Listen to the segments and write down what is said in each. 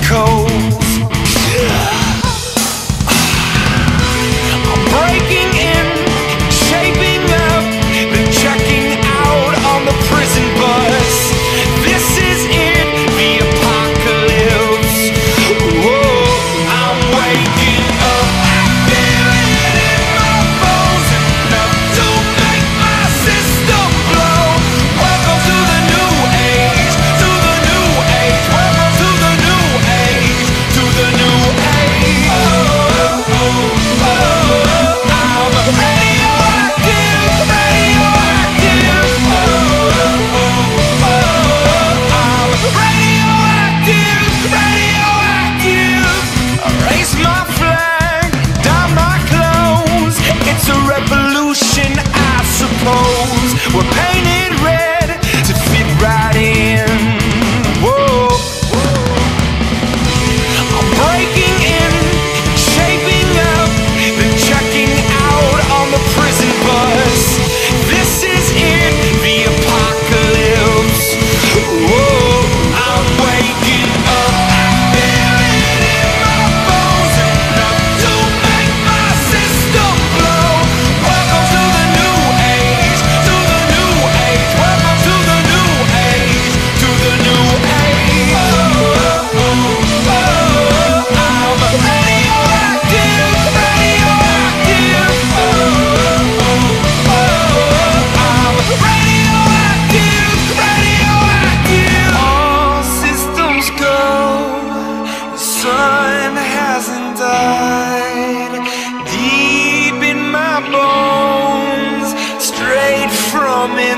cold.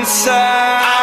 Inside